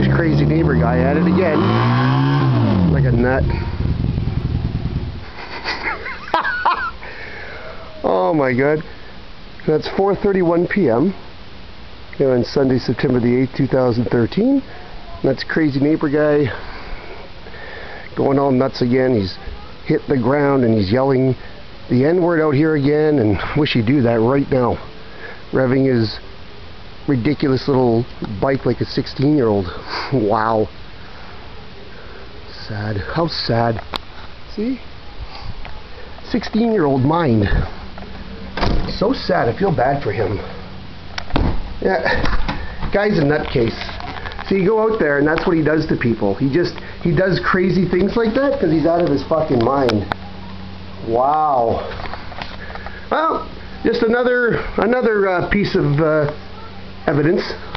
There's crazy neighbor guy at it again. Like a nut. oh my god. That's 4.31 p.m. On Sunday, September the 8th, 2013. That's crazy neighbor guy going all nuts again. He's hit the ground and he's yelling the N-word out here again and wish he'd do that right now. Revving his ridiculous little bike like a 16 year old. wow. Sad. How sad. See? 16 year old mind. So sad. I feel bad for him. Yeah. Guy's a nutcase. See, you go out there and that's what he does to people. He just, he does crazy things like that because he's out of his fucking mind. Wow. Well, just another, another uh, piece of uh, evidence.